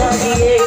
Yeah.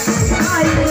You.